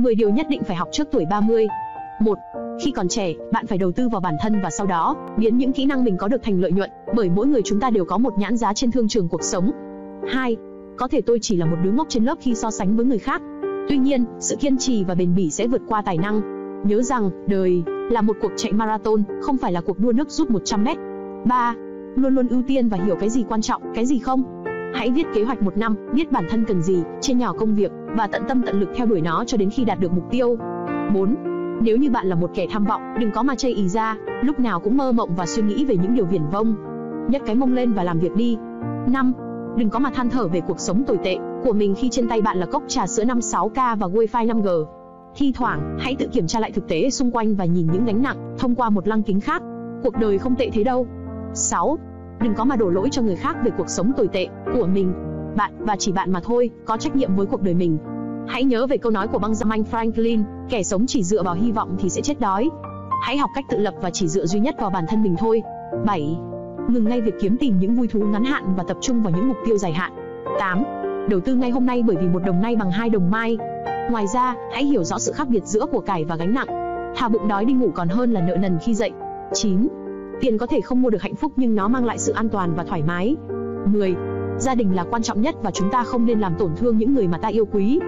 10 điều nhất định phải học trước tuổi 30. 1. Khi còn trẻ, bạn phải đầu tư vào bản thân và sau đó, biến những kỹ năng mình có được thành lợi nhuận, bởi mỗi người chúng ta đều có một nhãn giá trên thương trường cuộc sống. 2. Có thể tôi chỉ là một đứa ngốc trên lớp khi so sánh với người khác. Tuy nhiên, sự kiên trì và bền bỉ sẽ vượt qua tài năng. Nhớ rằng, đời là một cuộc chạy marathon, không phải là cuộc đua nước rút 100 mét. 3. Luôn luôn ưu tiên và hiểu cái gì quan trọng, cái gì không. Hãy viết kế hoạch một năm, biết bản thân cần gì, chia nhỏ công việc và tận tâm tận lực theo đuổi nó cho đến khi đạt được mục tiêu. 4. Nếu như bạn là một kẻ tham vọng, đừng có mà chây ý ra, lúc nào cũng mơ mộng và suy nghĩ về những điều viển vông. Nhấc cái mông lên và làm việc đi. 5. Đừng có mà than thở về cuộc sống tồi tệ của mình khi trên tay bạn là cốc trà sữa 56K và wifi 5G. Thi thoảng, hãy tự kiểm tra lại thực tế xung quanh và nhìn những gánh nặng thông qua một lăng kính khác. Cuộc đời không tệ thế đâu. 6. Đừng có mà đổ lỗi cho người khác về cuộc sống tồi tệ của mình. Bạn và chỉ bạn mà thôi có trách nhiệm với cuộc đời mình. Hãy nhớ về câu nói của Benjamin Franklin, kẻ sống chỉ dựa vào hy vọng thì sẽ chết đói. Hãy học cách tự lập và chỉ dựa duy nhất vào bản thân mình thôi. 7. Ngừng ngay việc kiếm tìm những vui thú ngắn hạn và tập trung vào những mục tiêu dài hạn. 8. Đầu tư ngay hôm nay bởi vì một đồng nay bằng hai đồng mai. Ngoài ra, hãy hiểu rõ sự khác biệt giữa của cải và gánh nặng. Thà bụng đói đi ngủ còn hơn là nợ nần khi dậy. 9. Tiền có thể không mua được hạnh phúc nhưng nó mang lại sự an toàn và thoải mái. 10. Gia đình là quan trọng nhất và chúng ta không nên làm tổn thương những người mà ta yêu quý.